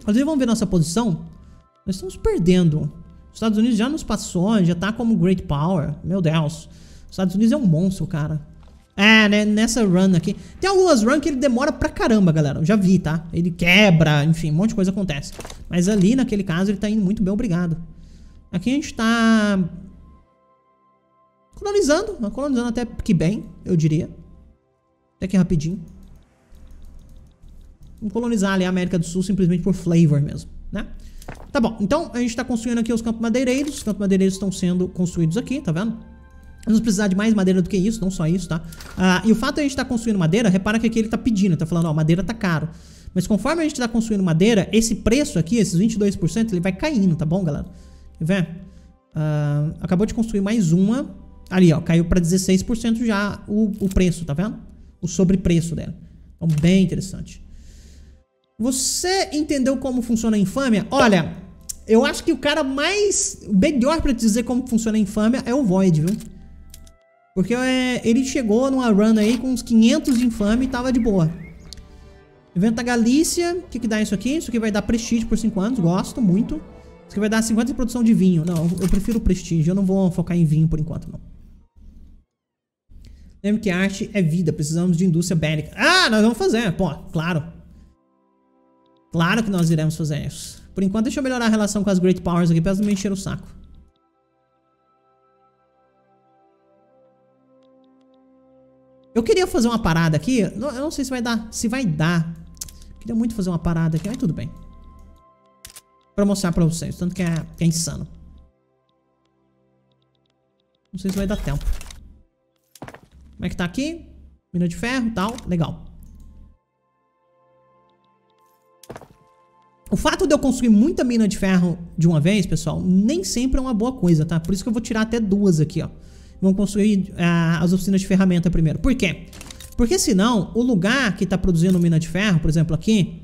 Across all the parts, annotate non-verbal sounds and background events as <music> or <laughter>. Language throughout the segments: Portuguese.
Inclusive, vamos ver nossa posição. Nós estamos perdendo. Os Estados Unidos já nos passou, já tá como Great Power. Meu Deus. Os Estados Unidos é um monstro, cara. É, né, nessa run aqui. Tem algumas runs que ele demora pra caramba, galera. Eu já vi, tá? Ele quebra, enfim, um monte de coisa acontece. Mas ali, naquele caso, ele tá indo muito bem, obrigado. Aqui a gente tá... Colonizando. Colonizando até que bem, eu diria. Até que rapidinho. Colonizar ali a América do Sul simplesmente por flavor mesmo, né? Tá bom, então a gente tá construindo aqui os campos madeireiros. Os campos madeireiros estão sendo construídos aqui, tá vendo? Vamos precisar de mais madeira do que isso, não só isso, tá? Ah, e o fato de a gente estar tá construindo madeira, repara que aqui ele tá pedindo, tá falando, ó, madeira tá caro. Mas conforme a gente tá construindo madeira, esse preço aqui, esses 22%, ele vai caindo, tá bom, galera? Quer ver? Ah, acabou de construir mais uma. Ali, ó, caiu pra 16% já o, o preço, tá vendo? O sobrepreço dela. Então, bem interessante. Você entendeu como funciona a infâmia? Olha, eu acho que o cara mais... Melhor pra te dizer como funciona a infâmia é o Void, viu? Porque é, ele chegou numa run aí com uns 500 de infame e tava de boa. Evento da Galícia. O que que dá isso aqui? Isso aqui vai dar prestígio por 5 anos. Gosto muito. Isso aqui vai dar 50 de produção de vinho. Não, eu prefiro prestígio. Eu não vou focar em vinho por enquanto, não. Lembre que arte é vida. Precisamos de indústria bélica. Ah, nós vamos fazer. Pô, claro. Claro que nós iremos fazer isso. Por enquanto, deixa eu melhorar a relação com as Great Powers aqui pra não me encher o saco. Eu queria fazer uma parada aqui. Eu não sei se vai dar. Se vai dar. Queria muito fazer uma parada aqui, mas tudo bem. Pra mostrar pra vocês. Tanto que é, que é insano. Não sei se vai dar tempo. Como é que tá aqui? Mina de ferro e tal. Legal. O fato de eu construir muita mina de ferro de uma vez, pessoal, nem sempre é uma boa coisa, tá? Por isso que eu vou tirar até duas aqui, ó. Vamos construir uh, as oficinas de ferramenta primeiro. Por quê? Porque senão, o lugar que está produzindo mina de ferro, por exemplo, aqui...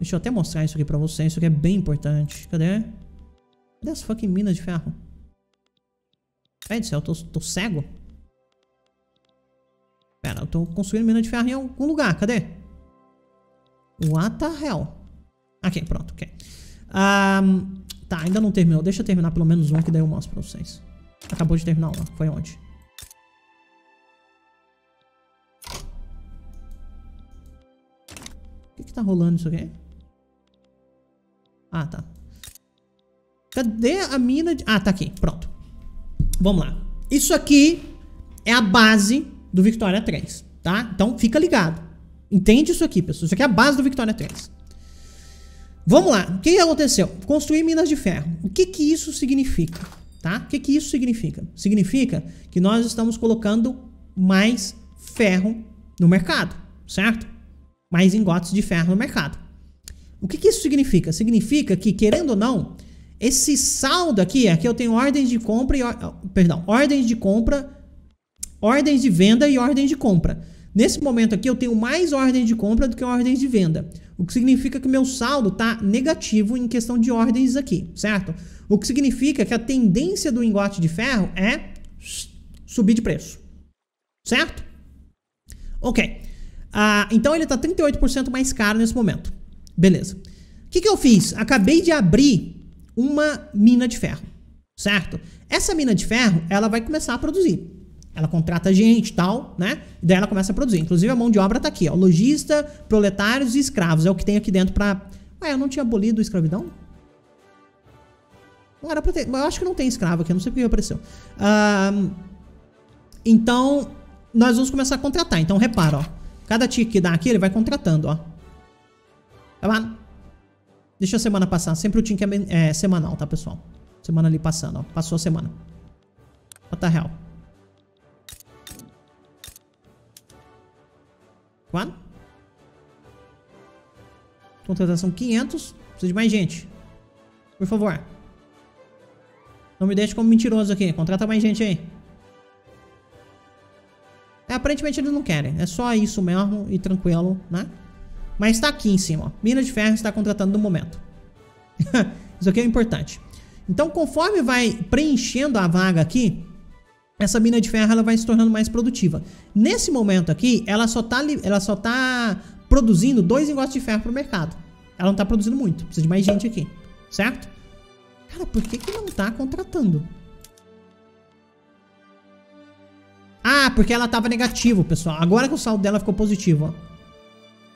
Deixa eu até mostrar isso aqui pra vocês. Isso aqui é bem importante. Cadê? Cadê as fucking minas de ferro? Ai do céu, eu tô, tô cego? Pera, eu tô construindo mina de ferro em algum lugar. Cadê? What the hell? Aqui, pronto, ok. Um, tá, ainda não terminou. Deixa eu terminar pelo menos um que daí eu mostro pra vocês. Acabou de terminar lá. Foi onde? O que que tá rolando isso aqui? Ah, tá. Cadê a mina de... Ah, tá aqui. Pronto. Vamos lá. Isso aqui é a base do Victoria 3, tá? Então fica ligado. Entende isso aqui, pessoal. Isso aqui é a base do Victoria 3. Vamos lá. O que aconteceu? Construir minas de ferro. O que que isso significa? Tá? O que, que isso significa? Significa que nós estamos colocando mais ferro no mercado, certo? Mais engotes de ferro no mercado. O que, que isso significa? Significa que, querendo ou não, esse saldo aqui, aqui eu tenho ordens de compra e... Perdão, ordens de compra, ordens de venda e ordens de compra. Nesse momento aqui eu tenho mais ordens de compra do que ordens de venda. O que significa que meu saldo está negativo em questão de ordens aqui, certo? O que significa que a tendência do engote de ferro é subir de preço. Certo? Ok. Ah, então ele está 38% mais caro nesse momento. Beleza. O que, que eu fiz? Acabei de abrir uma mina de ferro. Certo? Essa mina de ferro, ela vai começar a produzir. Ela contrata gente e tal, né? E daí ela começa a produzir. Inclusive a mão de obra tá aqui, ó. Logista, proletários e escravos. É o que tem aqui dentro pra... Ué, eu não tinha abolido a escravidão? Não era pra ter. Eu acho que não tem escravo aqui, não sei porque apareceu. Uh, então, nós vamos começar a contratar. Então, repara, ó. Cada tique que dá aqui, ele vai contratando, ó. Tá bom? Deixa a semana passar. Sempre o tique é, é, semanal, tá, pessoal? Semana ali passando, ó. Passou a semana. What the hell? Quanto? Contratação 500. Precisa de mais gente. Por favor. Não me deixe como mentiroso aqui. Contrata mais gente aí. É, aparentemente eles não querem. É só isso mesmo e tranquilo, né? Mas está aqui em cima, ó. Minas de Ferro está contratando no momento. <laughs> isso aqui é importante. Então, conforme vai preenchendo a vaga aqui, essa mina de ferro ela vai se tornando mais produtiva. Nesse momento aqui, ela só está ela só tá produzindo dois engotes de ferro para o mercado. ela não tá produzindo muito. Precisa de mais gente aqui, certo? Cara, por que que não tá contratando? Ah, porque ela tava negativo, pessoal. Agora que o saldo dela ficou positivo, ó.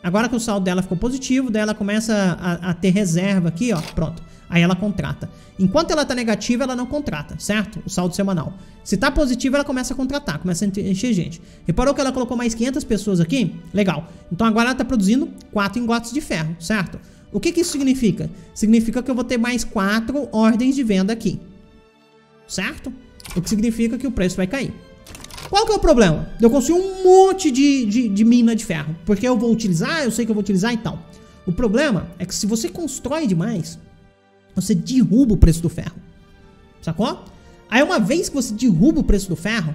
Agora que o saldo dela ficou positivo, daí ela começa a, a ter reserva aqui, ó. Pronto. Aí ela contrata. Enquanto ela tá negativa, ela não contrata, certo? O saldo semanal. Se tá positivo, ela começa a contratar, começa a encher gente. Reparou que ela colocou mais 500 pessoas aqui? Legal. Então agora ela tá produzindo 4 engotes de ferro, certo? O que que isso significa? Significa que eu vou ter mais 4 ordens de venda aqui. Certo? O que significa que o preço vai cair. Qual que é o problema? Eu consigo um monte de, de, de, mina de ferro. Porque eu vou utilizar, eu sei que eu vou utilizar e tal. O problema é que se você constrói demais, você derruba o preço do ferro. Sacou? Aí uma vez que você derruba o preço do ferro,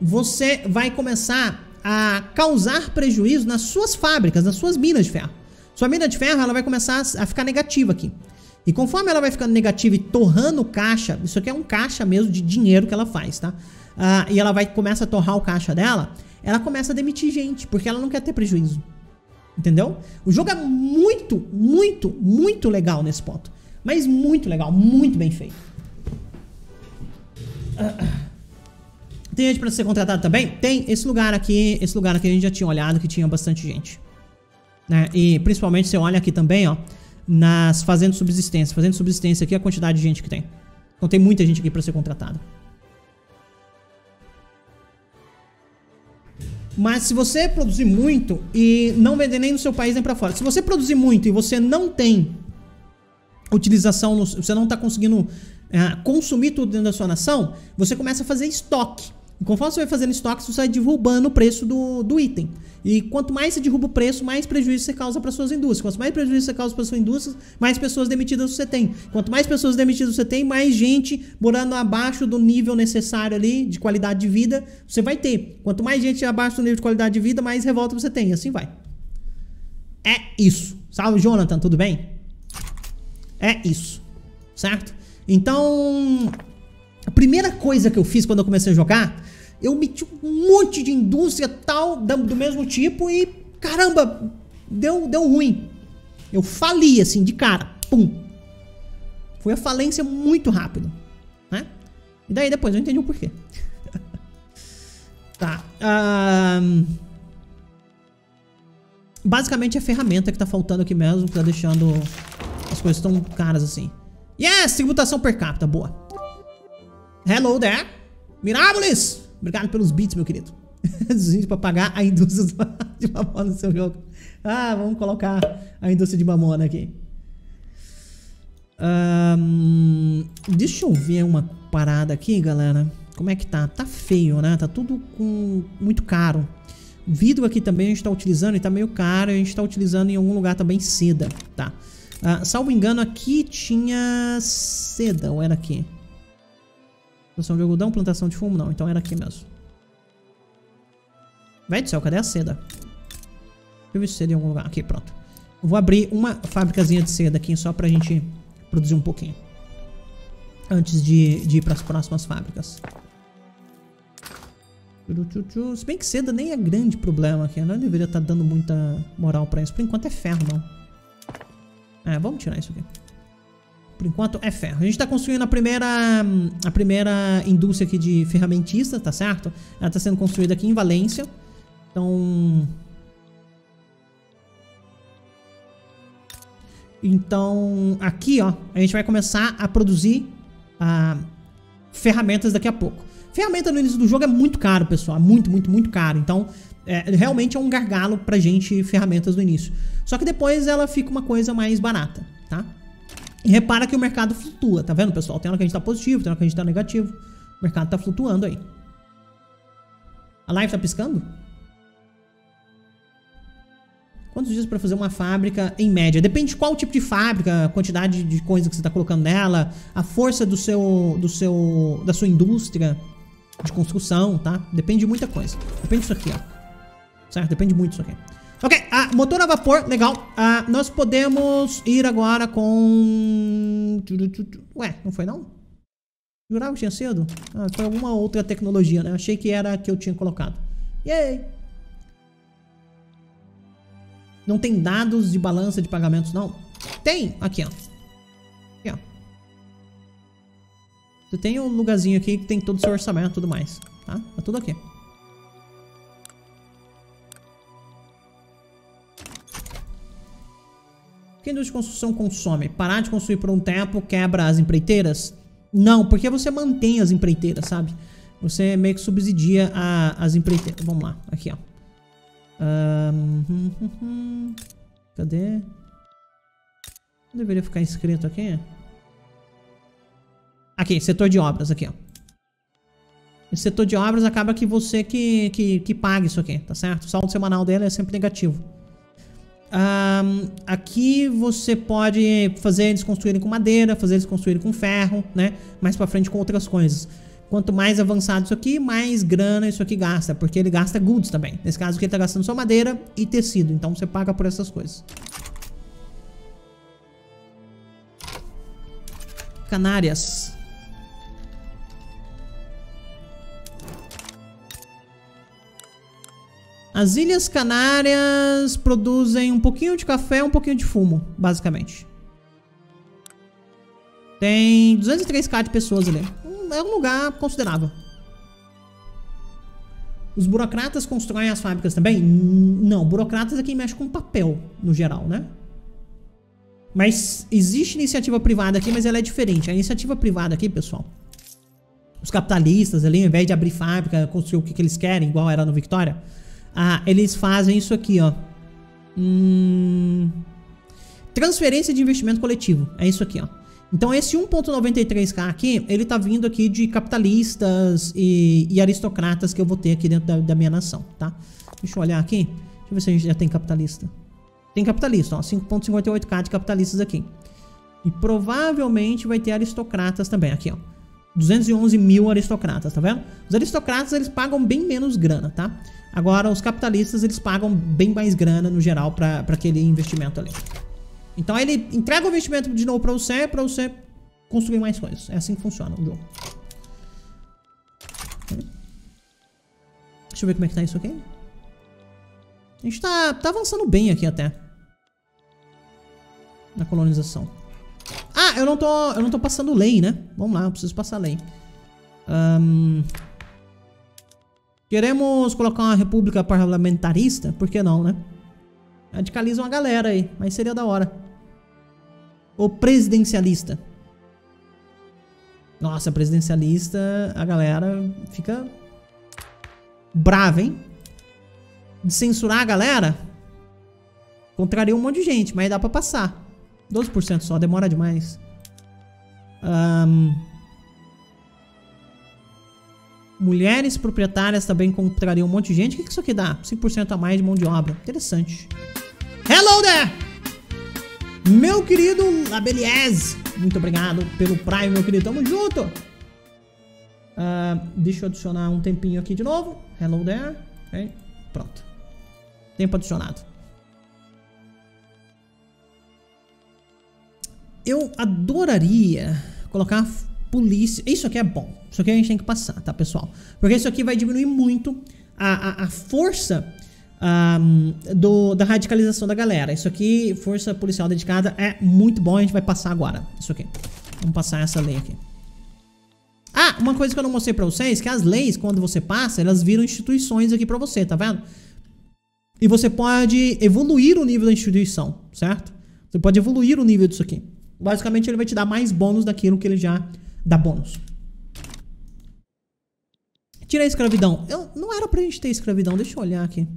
você vai começar a causar prejuízo nas suas fábricas, nas suas minas de ferro. Sua mina de ferro ela vai começar a ficar negativa aqui. E conforme ela vai ficando negativa e torrando caixa, isso aqui é um caixa mesmo de dinheiro que ela faz, tá? Uh, e ela vai começa a torrar o caixa dela, ela começa a demitir gente, porque ela não quer ter prejuízo. Entendeu? O jogo é muito, muito, muito legal nesse ponto. Mas muito legal, muito bem feito. Tem gente para ser contratado também? Tem. Esse lugar aqui, esse lugar aqui a gente já tinha olhado que tinha bastante gente. Né? E principalmente você olha aqui também, ó, nas fazendas de subsistência. Fazendo subsistência aqui a quantidade de gente que tem. Então tem muita gente aqui para ser contratada. Mas se você produzir muito e não vender nem no seu país nem para fora, se você produzir muito e você não tem utilização, no, você não está conseguindo é, consumir tudo dentro da sua nação, você começa a fazer estoque. Conforme você vai fazendo estoque, você vai derrubando o preço do, do item. E quanto mais você derruba o preço, mais prejuízo você causa para suas indústrias. Quanto mais prejuízo você causa para sua indústria, mais pessoas demitidas você tem. Quanto mais pessoas demitidas você tem, mais gente morando abaixo do nível necessário ali de qualidade de vida você vai ter. Quanto mais gente abaixo do nível de qualidade de vida, mais revolta você tem. E assim vai. É isso. Salve, Jonathan, tudo bem? É isso, certo? Então, a primeira coisa que eu fiz quando eu comecei a jogar, eu meti um monte de indústria tal, do mesmo tipo e, caramba, deu, deu ruim. Eu fali assim, de cara, pum. Foi a falência muito rápido, né? E daí depois eu entendi o porquê. <laughs> tá. Um... Basicamente é a ferramenta que tá faltando aqui mesmo, que tá deixando as coisas tão caras assim. Yes, tributação per capita, boa. Hello there. Mirabolis! Obrigado pelos beats, meu querido. <laughs> Gente, pra pagar a indústria <laughs> de mamona no seu jogo. Ah, vamos colocar a indústria de mamona aqui. Um, deixa eu ver uma parada aqui, galera. Como é que tá? Tá feio, né? Tá tudo com muito caro. Vidro aqui também a gente tá utilizando e tá meio caro. A gente tá utilizando em algum lugar também seda, tá? Ah, salvo engano, aqui tinha seda, ou era aqui? Plantação de algodão, plantação de fumo, não. Então era aqui mesmo. Vai do céu, cadê a seda? Deixa eu ver se seda em algum lugar. Aqui, pronto. Eu vou abrir uma fábricazinha de seda aqui só pra gente produzir um pouquinho. Antes de, de ir pras próximas fábricas. Se bem que seda nem é grande problema aqui. Eu não deveria estar tá dando muita moral pra isso. Por enquanto é ferro, não. É, vamos tirar isso aqui. Por enquanto é ferro. A gente tá construindo a primeira, a primeira indústria aqui de ferramentista, tá certo? Ela tá sendo construída aqui em Valência. Então... Então, aqui, ó, a gente vai começar a produzir ah, ferramentas daqui a pouco. Ferramenta no início do jogo é muito caro, pessoal. É muito, muito, muito caro. Então, é, realmente é um gargalo pra gente ferramentas no início. Só que depois ela fica uma coisa mais barata, tá? E repara que o mercado flutua, tá vendo, pessoal? Tem hora que a gente tá positivo, tem hora que a gente tá negativo. O mercado tá flutuando aí. A live tá piscando? Quantos dias para fazer uma fábrica em média? Depende de qual tipo de fábrica, quantidade de coisa que você está colocando nela, a força do seu, do seu, da sua indústria de construção, tá? Depende de muita coisa. Depende disso aqui, ó. Certo? Depende muito disso aqui. Ok, ah, motor a vapor, legal. Ah, nós podemos ir agora com... Ué, não foi não? Jurava que tinha sido? Ah, foi alguma outra tecnologia, né? Achei que era a que eu tinha colocado. Yay! Não tem dados de balança de pagamentos, não? Tem, aqui, ó. Aqui, ó. Você tem um lugarzinho aqui que tem todo o seu orçamento e tudo mais, tá? Tá tudo aqui. Que a indústria de construção consome? Parar de construir por um tempo quebra as empreiteiras? Não, porque você mantém as empreiteiras, sabe? Você meio que subsidia a, as empreiteiras. Vamos lá, aqui, ó. Um, hum, hum. Cadê? Deveria ficar inscrito aqui. Aqui, setor de obras, aqui, ó. Esse setor de obras acaba que você que, que, que paga isso aqui, tá certo? O saldo semanal dele é sempre negativo. Aqui você pode fazer eles construírem com madeira, fazer eles construírem com ferro, né? Mais pra frente com outras coisas. Quanto mais avançado isso aqui, mais grana isso aqui gasta, porque ele gasta goods também. Nesse caso aqui ele tá gastando só madeira e tecido, então você paga por essas coisas. Canárias. As Ilhas Canárias produzem um pouquinho de café e um pouquinho de fumo, basicamente. Tem 203k de pessoas ali. É um lugar considerável. Os burocratas constroem as fábricas também? Não, burocratas é quem mexe com papel, no geral, né? Mas existe iniciativa privada aqui, mas ela é diferente. A iniciativa privada aqui, pessoal, os capitalistas ali, ao invés de abrir fábrica, construir o que, que eles querem, igual era no Victoria, ah, eles fazem isso aqui, ó. Hum... Transferência de investimento coletivo. É isso aqui, ó. Então esse 1.93k aqui, ele tá vindo aqui de capitalistas e, e, aristocratas que eu vou ter aqui dentro da, da, minha nação, tá? Deixa eu olhar aqui. Deixa eu ver se a gente já tem capitalista. Tem capitalista, ó. 5.58k de capitalistas aqui. E provavelmente vai ter aristocratas também, aqui, ó. 211 mil aristocratas, tá vendo? Os aristocratas, eles pagam bem menos grana, tá? Agora, os capitalistas, eles pagam bem mais grana, no geral, para aquele investimento ali. Então, ele entrega o investimento de novo para você, para você construir mais coisas. É assim que funciona o jogo. Deixa eu ver como é que tá isso aqui. A gente tá, tá avançando bem aqui até. Na colonização. Ah, eu não tô, eu não tô passando lei, né? Vamos lá, eu preciso passar lei. Um, queremos colocar uma república parlamentarista? Por que não, né? Radicaliza uma galera aí, mas seria da hora. Ou presidencialista. Nossa, presidencialista, a galera fica brava, hein? De censurar a galera? Contraria um monte de gente, mas dá pra passar. 12% só, demora demais. Um, mulheres proprietárias também comprariam um monte de gente. O que isso aqui dá? 5% a mais de mão de obra. Interessante. Hello there! Meu querido Labeliez. Muito obrigado pelo Prime, meu querido. Tamo junto! Uh, deixa eu adicionar um tempinho aqui de novo. Hello there. Okay. Pronto. Tempo adicionado. Eu adoraria colocar polícia. Isso aqui é bom. Isso aqui a gente tem que passar, tá, pessoal? Porque isso aqui vai diminuir muito a, a, a força um, do, da radicalização da galera. Isso aqui, força policial dedicada, é muito bom. A gente vai passar agora. Isso aqui. Vamos passar essa lei aqui. Ah, uma coisa que eu não mostrei pra vocês, que as leis, quando você passa, elas viram instituições aqui pra você, tá vendo? E você pode evoluir o nível da instituição, certo? Você pode evoluir o nível disso aqui. Basicamente, ele vai te dar mais bônus daquilo que ele já dá bônus. Tira a escravidão. Eu, não era pra gente ter escravidão. Deixa eu olhar aqui.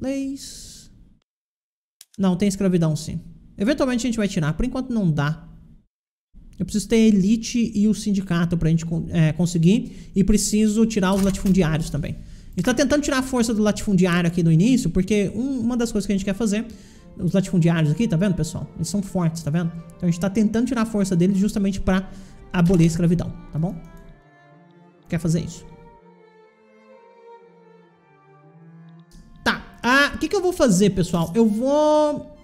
Leis. Não, tem escravidão sim. Eventualmente a gente vai tirar. Por enquanto não dá. Eu preciso ter elite e o sindicato pra gente é, conseguir. E preciso tirar os latifundiários também. A gente tá tentando tirar a força do latifundiário aqui no início, porque um, uma das coisas que a gente quer fazer os latifundiários aqui, tá vendo, pessoal? Eles são fortes, tá vendo? Então a gente tá tentando tirar a força deles justamente pra abolir a escravidão, tá bom? Quer fazer isso. Tá. Ah, o que que eu vou fazer, pessoal? Eu vou...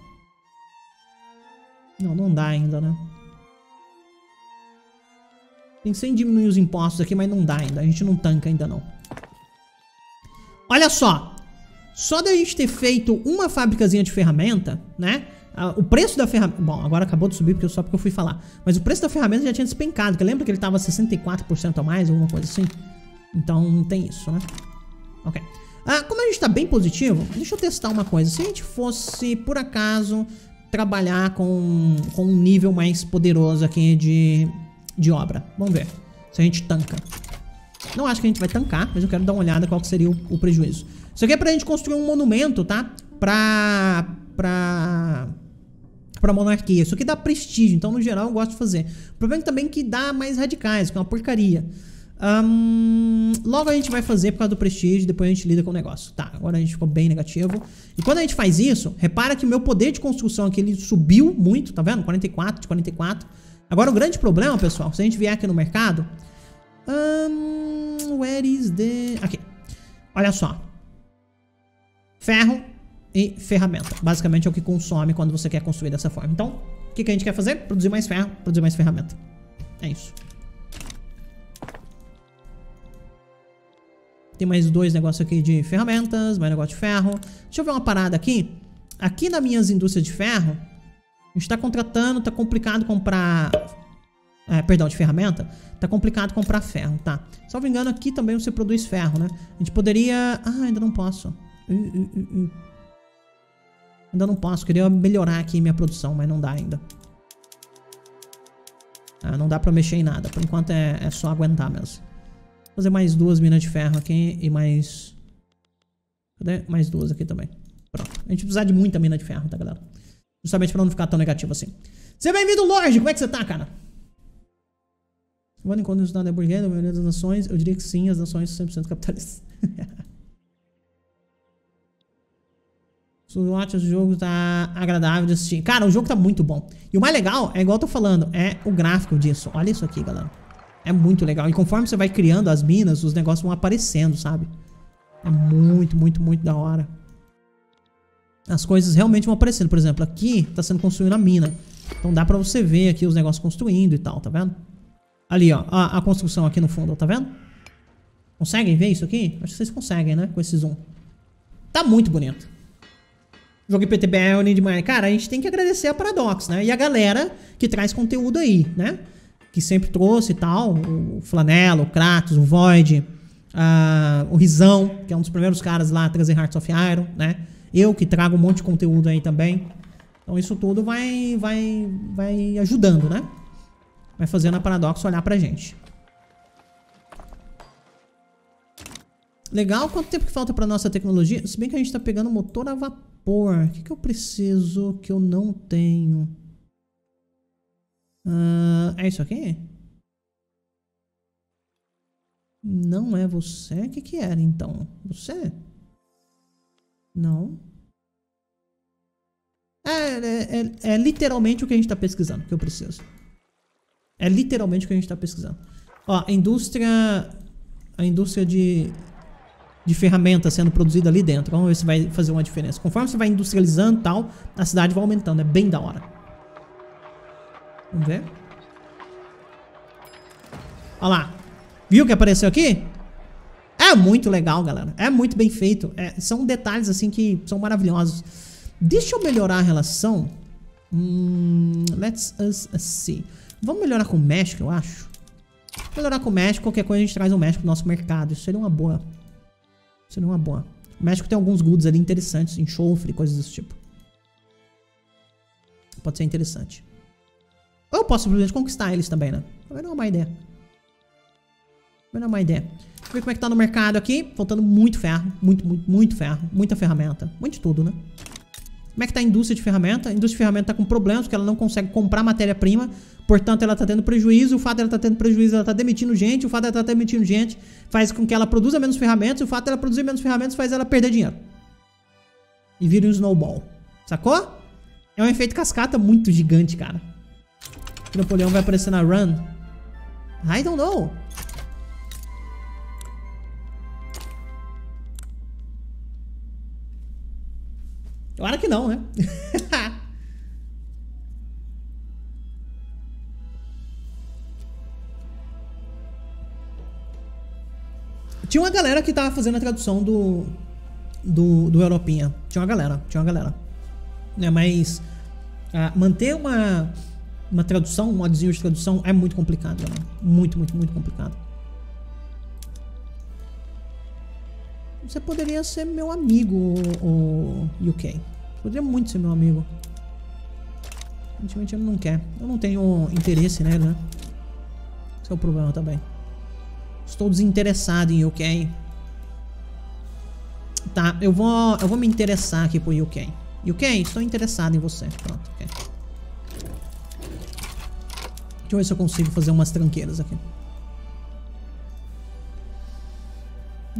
Não, não dá ainda, né? Pensei em diminuir os impostos aqui, mas não dá ainda. A gente não tanca ainda, não. Olha só. Só da gente ter feito uma fábricazinha de ferramenta, né? Ah, o preço da ferramenta. Bom, agora acabou de subir porque só porque eu fui falar. Mas o preço da ferramenta já tinha despencado. Que lembra que ele tava 64% a mais, alguma coisa assim? Então tem isso, né? Ok. Ah, como a gente tá bem positivo, deixa eu testar uma coisa. Se a gente fosse, por acaso, trabalhar com, com um nível mais poderoso aqui de, de obra. Vamos ver se a gente tanca. Não acho que a gente vai tancar, mas eu quero dar uma olhada qual seria o, o prejuízo. Isso aqui é pra gente construir um monumento, tá? Pra... Pra... Pra monarquia. Isso aqui dá prestígio, então no geral eu gosto de fazer. O problema é também que dá mais radicais, que é uma porcaria. Um, logo a gente vai fazer por causa do prestígio, depois a gente lida com o negócio. Tá, agora a gente ficou bem negativo. E quando a gente faz isso, repara que meu poder de construção aqui ele subiu muito, tá vendo? 44 de 44. Agora o grande problema, pessoal, se a gente vier aqui no mercado... Um, where is the... Aqui. Olha só. Ferro e ferramenta. Basicamente é o que consome quando você quer construir dessa forma. Então, o que, que a gente quer fazer? Produzir mais ferro, produzir mais ferramenta. É isso. Tem mais dois negócios aqui de ferramentas, mais negócio de ferro. Deixa eu ver uma parada aqui. Aqui nas minhas indústrias de ferro, a gente tá contratando, tá complicado comprar... É, perdão, de ferramenta. Tá complicado comprar ferro, tá? Salvo engano, aqui também você produz ferro, né? A gente poderia... Ah, ainda não posso. Uh, uh, uh, ainda não posso. Queria melhorar aqui minha produção, mas não dá ainda. Ah, não dá pra mexer em nada. Por enquanto é, é só aguentar mesmo fazer mais duas minas de ferro aqui e mais... Cadê? Mais duas aqui também. Pronto. A gente precisa de muita mina de ferro, tá, galera? Justamente pra não ficar tão negativo assim. Seja bem-vindo, Lorde! Como é que você tá, cara? Quando encontro o estado é burguês, a maioria das nações, eu diria que sim, as nações são 100% capitalistas. <laughs> O jogo tá agradável de assistir. Cara, o jogo tá muito bom. E o mais legal, é igual eu tô falando, é o gráfico disso. Olha isso aqui, galera. É muito legal. E conforme você vai criando as minas, os negócios vão aparecendo, sabe? É muito, muito, muito da hora. As coisas realmente vão aparecendo. Por exemplo, aqui tá sendo construída a mina. Então dá pra você ver aqui os negócios construindo e tal, tá vendo? Ali, ó, a, a construção aqui no fundo, tá vendo? Conseguem ver isso aqui? Acho que vocês conseguem, né? Com esse zoom. Tá muito bonito. Jogo IPTBL, demais. Cara, a gente tem que agradecer a Paradox, né? E a galera que traz conteúdo aí, né? que sempre trouxe e tal, o Flanelo, o Kratos, o Void, o Rizão, que é um dos primeiros caras lá a trazer Hearts of Iron, né? Eu que trago um monte de conteúdo aí também. Então isso tudo vai, vai, vai ajudando, né? Vai fazendo a Paradox olhar pra gente. Legal, quanto tempo que falta pra nossa tecnologia? Se bem que a gente tá pegando motor a vapor. O que, que eu preciso que eu não tenho? Uh, é isso aqui? Não é você? O que, que era então? Você? Não. É, é, é, é, literalmente o que a gente está pesquisando, que eu preciso. É literalmente o que a gente está pesquisando. Ó, a indústria... A indústria de, de ferramentas sendo produzida ali dentro. Vamos ver se vai fazer uma diferença. Conforme você vai industrializando e tal, a cidade vai aumentando. É bem da hora. Vamos ver. Olha lá. Viu que apareceu aqui? É muito legal, galera. É muito bem feito. É, são detalhes, assim, que são maravilhosos. Deixa eu melhorar a relação. Hum, let's us see. Vamos melhorar com o México, eu acho. Melhorar com o México, qualquer coisa a gente traz o México pro nosso mercado. Isso seria uma boa. Seria uma boa. O México tem alguns goods ali interessantes, enxofre, coisas desse tipo. Pode ser interessante. Ou eu posso simplesmente conquistar eles também, né? Também não é uma má ideia. Também não é uma má ideia. Eu ver como é que tá no mercado aqui. Faltando muito ferro. Muito, muito, muito ferro. Muita ferramenta. Muito de tudo, né? Como é que tá a indústria de ferramenta? A indústria de ferramenta tá com problemas porque ela não consegue comprar matéria-prima. Portanto, ela tá tendo prejuízo. O fato dela tá tendo prejuízo, ela tá demitindo gente. O fato dela tá demitindo gente faz com que ela produza menos ferramentas. O fato dela produzir menos ferramentas faz ela perder dinheiro. E vira um snowball. Sacou? É um efeito cascata muito gigante, cara. Que Napoleão vai aparecer na run? I don't know. Claro que não, né? <laughs> Tinha uma galera que tava fazendo a tradução do, do, do Europinha. Tinha uma galera, tinha uma galera. Né, mas uh, manter uma, uma tradução, um modzinho de tradução é muito complicado, galera. Muito, muito, muito complicado. Você poderia ser meu amigo, o, o UK. Poderia muito ser meu amigo. Ultimamente ele não quer. Eu não tenho interesse nele, né? Esse é o problema também. Estou desinteressado em UK. Tá, eu vou, eu vou me interessar aqui por UK. UK, estou interessado em você. Pronto, ok. Deixa eu ver se eu consigo fazer umas tranqueiras aqui.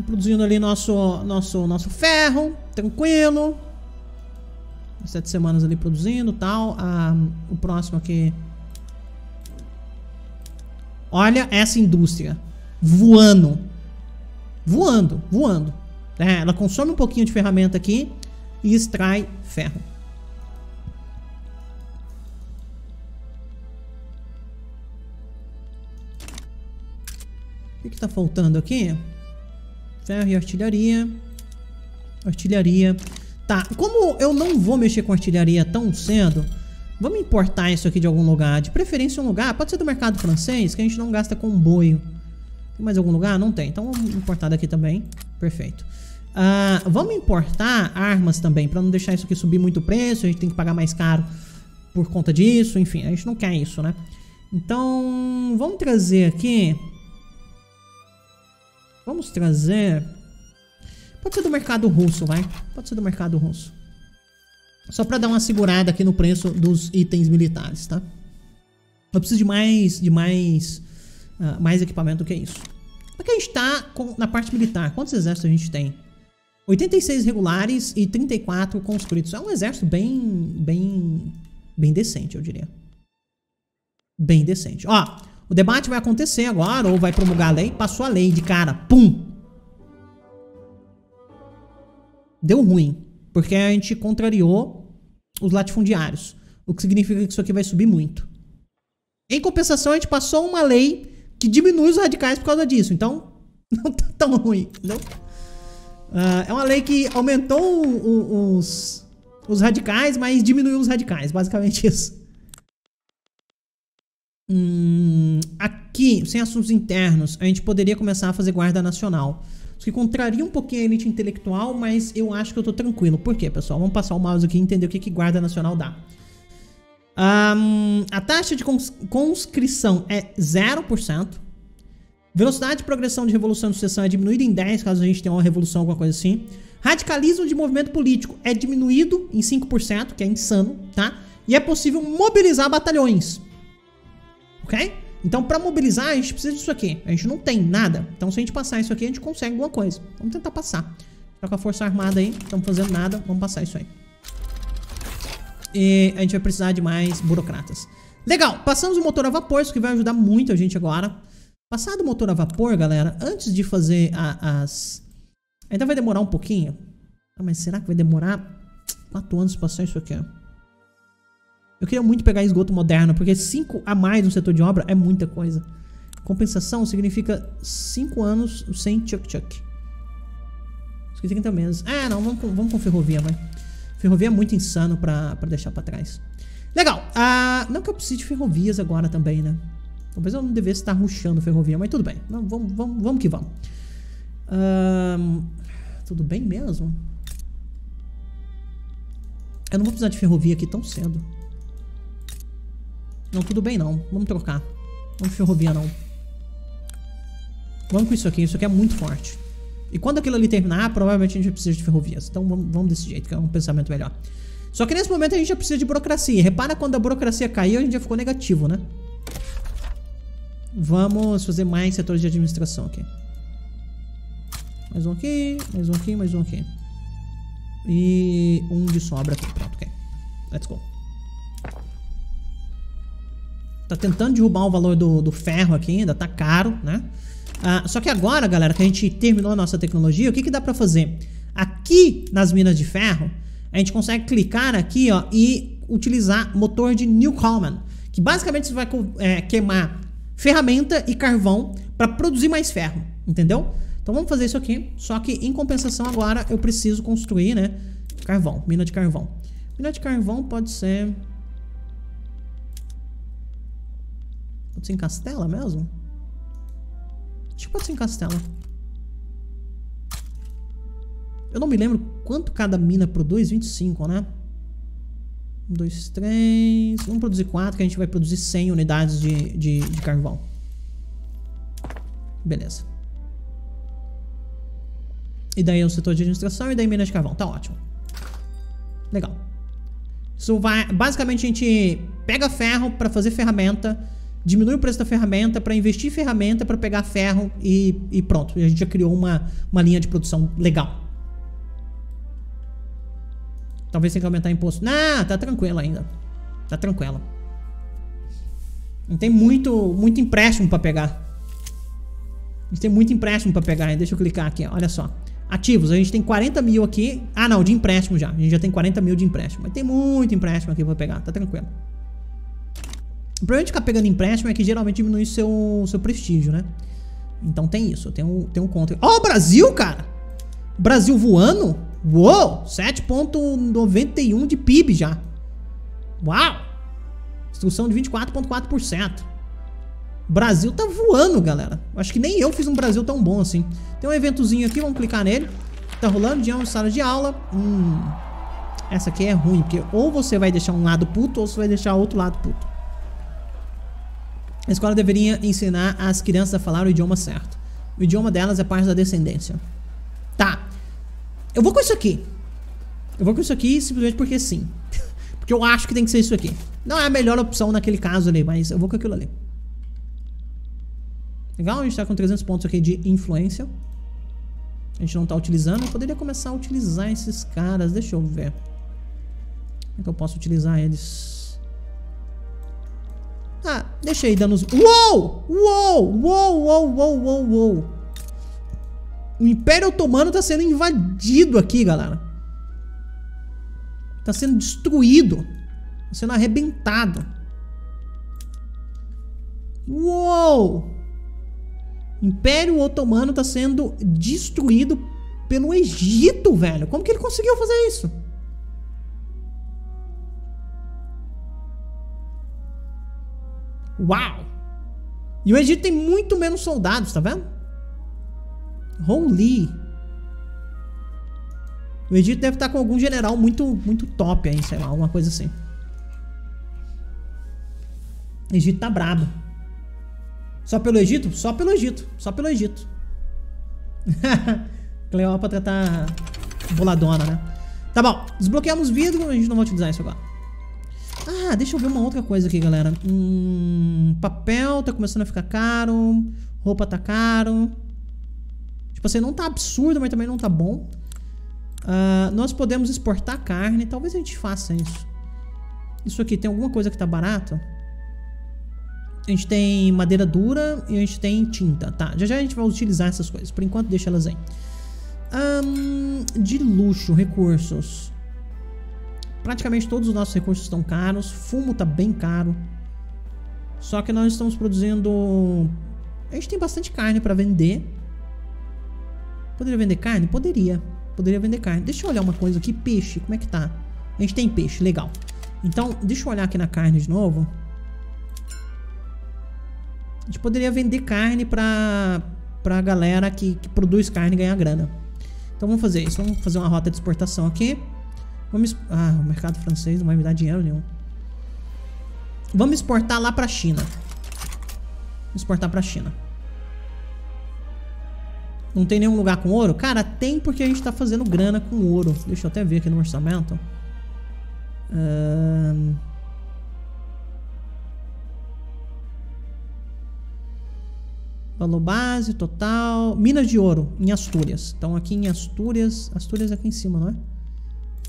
Produzindo ali nosso, nosso, nosso ferro. Tranquilo. Sete semanas ali produzindo tal. Ah, o próximo aqui. Olha essa indústria. Voando. Voando, voando. É, ela consome um pouquinho de ferramenta aqui e extrai ferro. O que está faltando aqui? Ferro e artilharia. Artilharia. Tá, como eu não vou mexer com artilharia tão cedo, vamos importar isso aqui de algum lugar. De preferência um lugar, pode ser do mercado francês, que a gente não gasta comboio. Tem mais algum lugar? Não tem. Então vamos importar daqui também. Perfeito. Uh, vamos importar armas também, para não deixar isso aqui subir muito o preço. A gente tem que pagar mais caro por conta disso. Enfim, a gente não quer isso, né? Então, vamos trazer aqui Vamos trazer... Pode ser do mercado russo, vai. Pode ser do mercado russo. Só pra dar uma segurada aqui no preço dos itens militares, tá? Eu preciso de mais, de mais, uh, mais equipamento do que isso. Aqui a gente tá com, na parte militar. Quantos exércitos a gente tem? 86 regulares e 34 conscritos. É um exército bem, bem, bem decente, eu diria. Bem decente. Ó, o debate vai acontecer agora, ou vai promulgar a lei. Passou a lei de cara. Pum! Deu ruim. Porque a gente contrariou os latifundiários. O que significa que isso aqui vai subir muito. Em compensação, a gente passou uma lei que diminui os radicais por causa disso. Então, <laughs> não tá tão ruim, entendeu? Uh, é uma lei que aumentou o, os, os radicais, mas diminuiu os radicais. Basicamente isso. Hum, sem assuntos internos, a gente poderia começar a fazer guarda nacional. Isso que contraria um pouquinho a elite intelectual, mas eu acho que eu tô tranquilo. Por quê, pessoal? Vamos passar o mouse aqui e entender o que, que guarda nacional dá. Um, a taxa de cons conscrição é 0%. Velocidade de progressão de revolução e sucessão é diminuída em 10, caso a gente tenha uma revolução, alguma coisa assim. Radicalismo de movimento político é diminuído em 5%, que é insano, tá? E é possível mobilizar batalhões ok? Então, para mobilizar, a gente precisa disso aqui. A gente não tem nada. Então, se a gente passar isso aqui, a gente consegue alguma coisa. Vamos tentar passar. Tá com a força armada aí, estamos fazendo nada. Vamos passar isso aí. E a gente vai precisar de mais burocratas. Legal, passamos o motor a vapor, isso que vai ajudar muito a gente agora. Passado o motor a vapor, galera, antes de fazer a, as... Ainda vai demorar um pouquinho. Ah, mas será que vai demorar 4 anos pra passar isso aqui, ó? Eu queria muito pegar esgoto moderno, porque 5 a mais no setor de obra é muita coisa. Compensação significa 5 anos sem tchuk-tchuk. Isso aqui 30 meses. Ah, não, vamos, vamos com ferrovia, vai. Ferrovia é muito insano pra, pra deixar pra trás. Legal. Ah, não que eu precise de ferrovias agora também, né? Talvez eu não devesse estar ruxando ferrovia, mas tudo bem. Vamos, vamos, vamos que vamos. tudo bem mesmo? Eu não vou precisar de ferrovia aqui tão cedo. Não, tudo bem não. Vamos trocar. Vamos ferrovia não. Vamos com isso aqui. Isso aqui é muito forte. E quando aquilo ali terminar, provavelmente a gente precisa de ferrovias. Então vamos, vamos desse jeito, que é um pensamento melhor. Só que nesse momento a gente já precisa de burocracia. Repara quando a burocracia caiu, a gente já ficou negativo, né? Vamos fazer mais setores de administração aqui. Mais um aqui, mais um aqui, mais um aqui. E um de sobra aqui. Pronto, ok. Let's go. Tá tentando derrubar o valor do, do ferro aqui ainda, tá caro, né? Ah, só que agora, galera, que a gente terminou a nossa tecnologia, o que, que dá pra fazer? Aqui nas minas de ferro, a gente consegue clicar aqui ó, e utilizar motor de Newcomen, que basicamente você vai é, queimar ferramenta e carvão para produzir mais ferro, entendeu? Então vamos fazer isso aqui. Só que em compensação agora eu preciso construir, né? Carvão, mina de carvão. Mina de carvão pode ser... Pode ser em Castela mesmo? Acho que pode ser em Castela. Eu não me lembro quanto cada mina produz. 25, né? 1, 2, 3... Vamos produzir 4, que a gente vai produzir 100 unidades de, de, de carvão. Beleza. E daí é o setor de administração e daí mina de carvão. Tá ótimo. Legal. Isso vai... Basicamente a gente pega ferro para fazer ferramenta, diminui o preço da ferramenta para investir ferramenta para pegar ferro e, e pronto. E a gente já criou uma, uma linha de produção legal. Talvez tenha que aumentar imposto. Não, tá tranquilo ainda. Tá tranquilo. Não tem muito, muito empréstimo para pegar. A gente tem muito empréstimo para pegar. Deixa eu clicar aqui, olha só. Ativos, a gente tem 40 mil aqui. Ah, não, de empréstimo já. A gente já tem 40 mil de empréstimo. Mas tem muito empréstimo aqui pra pegar, tá tranquilo. O problema de ficar pegando empréstimo é que geralmente diminui seu, seu prestígio, né? Então tem isso, tem um, tem um contra. Ó, oh, Brasil, cara! Brasil voando? Uou! 7,91 de PIB já. Uau! Instrução de 24,4%. Brasil tá voando, galera. Acho que nem eu fiz um Brasil tão bom assim. Tem um eventozinho aqui, vamos clicar nele. Tá rolando de sala de aula. Hum, essa aqui é ruim, porque ou você vai deixar um lado puto ou você vai deixar outro lado puto. A escola deveria ensinar as crianças a falar o idioma certo. O idioma delas é parte da descendência. Tá. Eu vou com isso aqui. Eu vou com isso aqui simplesmente porque sim. <laughs> porque eu acho que tem que ser isso aqui. Não é a melhor opção naquele caso ali, mas eu vou com aquilo ali. Legal, a gente tá com 300 pontos aqui de influência. A gente não tá utilizando. Eu poderia começar a utilizar esses caras. Deixa eu ver. Como é que eu posso utilizar eles? Ah, deixa aí dando os... Uou! Uou! Uou, uou, uou, uou, uou. O Império Otomano tá sendo invadido aqui, galera. Tá sendo destruído. Tá sendo arrebentado. Uou! Império Otomano está sendo destruído pelo Egito, velho. Como que ele conseguiu fazer isso? Uau! E o Egito tem muito menos soldados, tá vendo? Holy! O Egito deve estar com algum general muito, muito top aí, sei lá, uma coisa assim. O Egito tá brabo. Só pelo Egito? Só pelo Egito. Só pelo Egito. <laughs> Cleópatra tá boladona, né? Tá bom. Desbloqueamos vidro. A gente não vai utilizar isso agora. Ah, deixa eu ver uma outra coisa aqui, galera. Hum, papel tá começando a ficar caro. Roupa tá caro. Tipo assim, não tá absurdo, mas também não tá bom. Uh, nós podemos exportar carne. Talvez a gente faça isso. Isso aqui, tem alguma coisa que tá barato? A gente tem madeira dura e a gente tem tinta, tá? Já já a gente vai utilizar essas coisas. Por enquanto, deixa elas aí. Um, de luxo, recursos. Praticamente todos os nossos recursos estão caros. Fumo tá bem caro. Só que nós estamos produzindo... A gente tem bastante carne para vender. Poderia vender carne? Poderia. Poderia vender carne. Deixa eu olhar uma coisa aqui. Peixe, como é que tá? A gente tem peixe, legal. Então, deixa eu olhar aqui na carne de novo. A gente poderia vender carne pra, pra galera que, que produz carne ganhar grana. Então vamos fazer isso. Vamos fazer uma rota de exportação aqui. Vamos... Ah, o mercado francês não vai me dar dinheiro nenhum. Vamos exportar lá pra China. Exportar pra China. Não tem nenhum lugar com ouro? Cara, tem porque a gente tá fazendo grana com ouro. Deixa eu até ver aqui no orçamento. Um... Valor base, total. Minas de ouro, em Astúrias. Então aqui em Astúrias. Astúrias é aqui em cima, não é?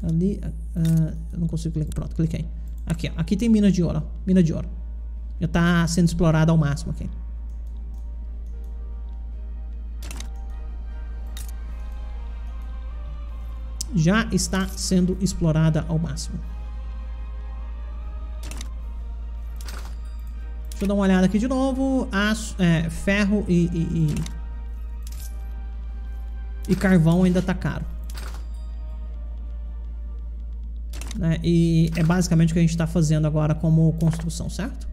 Ali. Uh, eu não consigo clicar. Pronto, cliquei. Aqui, ó. Aqui tem minas de ouro. Ó. Mina de ouro. Já tá sendo explorada ao máximo aqui. Já está sendo explorada ao máximo. Deixa eu dar uma olhada aqui de novo. Aço, é, ferro e, e, e, E carvão ainda tá caro. Né? E é basicamente o que a gente tá fazendo agora como construção, certo?